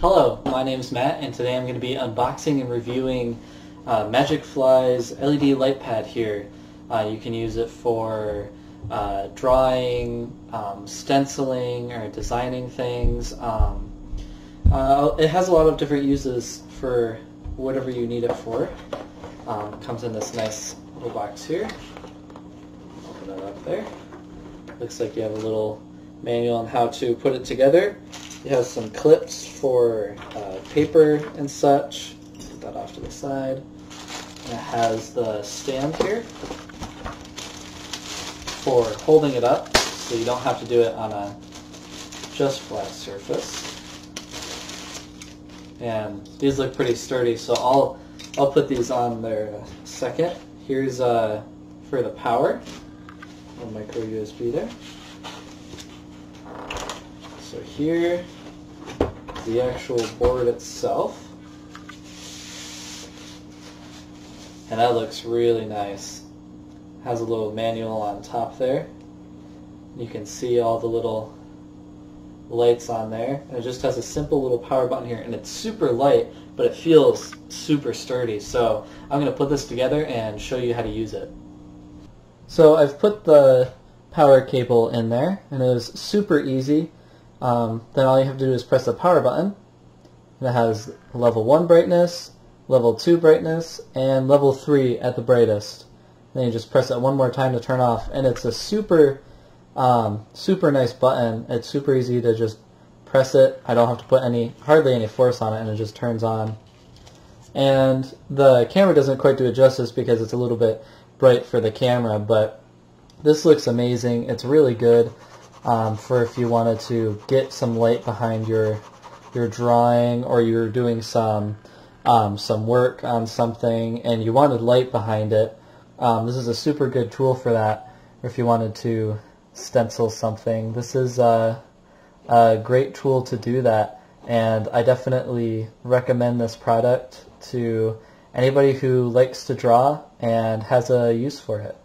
Hello, my name's Matt, and today I'm going to be unboxing and reviewing uh, Magicfly's LED light pad here. Uh, you can use it for uh, drawing, um, stenciling, or designing things. Um, uh, it has a lot of different uses for whatever you need it for. Um, comes in this nice little box here. Open it up there. Looks like you have a little manual on how to put it together. It has some clips for uh, paper and such. Put that off to the side. And it has the stand here for holding it up, so you don't have to do it on a just flat surface. And these look pretty sturdy, so I'll I'll put these on there second. Here's uh, for the power, a micro USB there. So here, the actual board itself. And that looks really nice. Has a little manual on top there. You can see all the little lights on there. And it just has a simple little power button here. And it's super light, but it feels super sturdy. So I'm going to put this together and show you how to use it. So I've put the power cable in there, and it was super easy. Um, then all you have to do is press the power button. And it has level 1 brightness, level 2 brightness, and level 3 at the brightest. Then you just press it one more time to turn off, and it's a super, um, super nice button. It's super easy to just press it. I don't have to put any, hardly any force on it, and it just turns on. And the camera doesn't quite do it justice because it's a little bit bright for the camera, but this looks amazing. It's really good um, for if you wanted to get some light behind your your drawing or you're doing some um, some work on something and you wanted light behind it. Um, this is a super good tool for that. If you wanted to stencil something, this is a, a great tool to do that. And I definitely recommend this product to anybody who likes to draw and has a use for it.